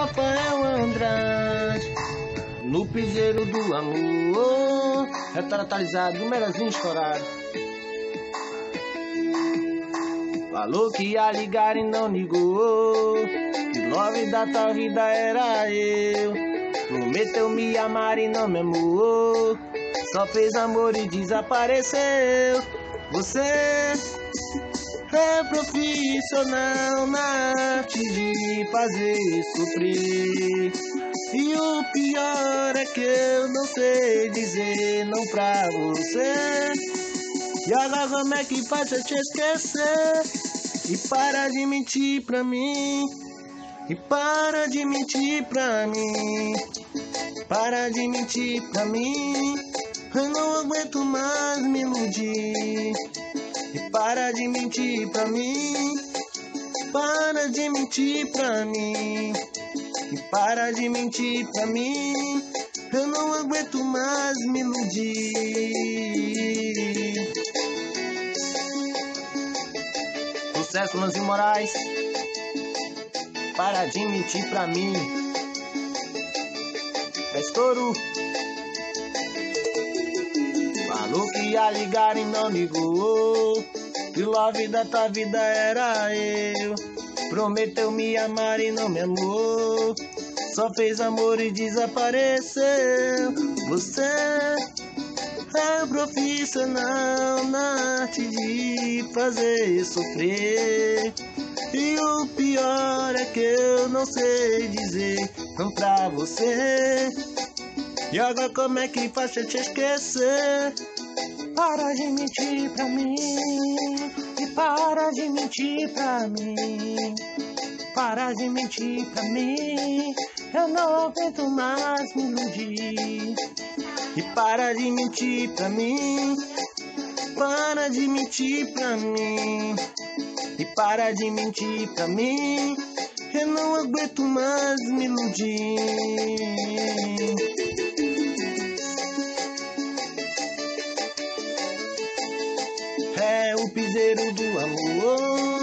Rafael Andrade. No piseiro do amor, retratalizado, numerazinho estourado. Falou que ia ligar e não ligou. Que love da tua vida era eu. Prometeu me amar e não me amou. Só fez amor e desapareceu. Você é profissional na arte de fazer sofrer. E o pior é que eu não sei dizer não pra você. E agora como é que faz eu te esquecer? E para de mentir pra mim. E para de mentir pra mim. Para de mentir pra mim. Eu não aguento mais me iludir. Para de mentir pra mim. Para de mentir pra mim. E para de mentir pra mim. Eu não aguento mais me iludir. Sucesso, Lanzinho Moraes. Para de mentir pra mim. É estouro. Falou que ia ligar e não ligou. Que love da tua vida era eu. Prometeu me amar e não me amou. Só fez amor e desapareceu. Você é profissional na arte de fazer sofrer. E o pior é que eu não sei dizer não pra você. E agora como é que faz pra te esquecer? Para de mentir pra mim E para de mentir pra mim. Para de mentir pra mim Eu não aguento mais me iludir. E para de mentir pra mim Para de mentir pra mim. E para de mentir pra mim Eu não aguento mais me iludir piseiro do amor.